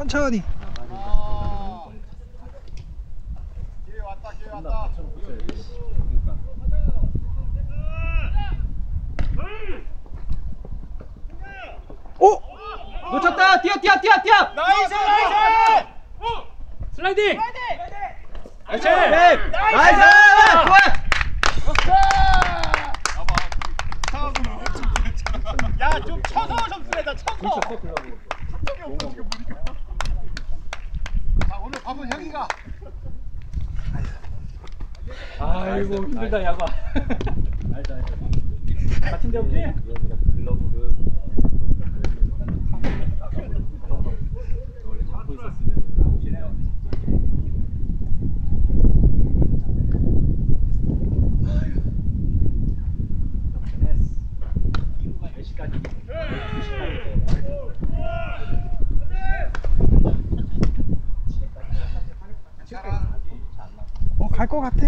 천천히. 오! 놓쳤다. 뛰어 뛰어 뛰어 뛰어. 나이스 나이스 슬라이딩. 그렇지. 나이스! 나이스. 야좀 쳐서 점수 내자 쳐서. 점이 없어 지금 밥은 형이가 아이고 힘들다 야구. 알다 알다. 다친 데 없지? 글러브를 원래 잡고 있었으면 나오시네요. 몇 시까지? 2시까지. 어, 갈 것 같아.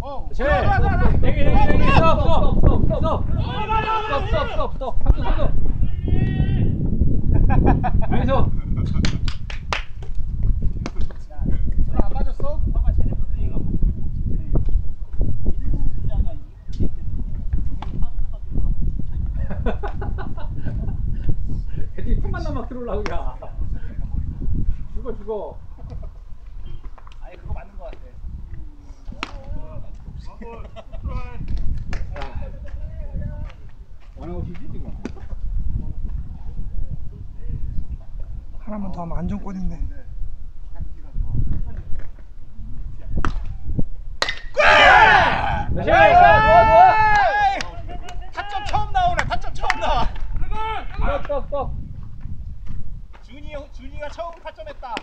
어 그렇지. 내기 내기 내기 스톱 스톱 스톱 스톱 스톱 스톱 스톱 스톱 삼루 삼루 nice 안 맞았어? 애들이 틈만 남아 들어올라고 야 죽어 죽어 아니 그거 맞는 거 같아 원아웃이지 지금 하나만 더 하면 안정권인데. 좋아 좋아 타점 처음 나오네 타점 처음 나와 스톱 준이 형 준이가 처음 타점했다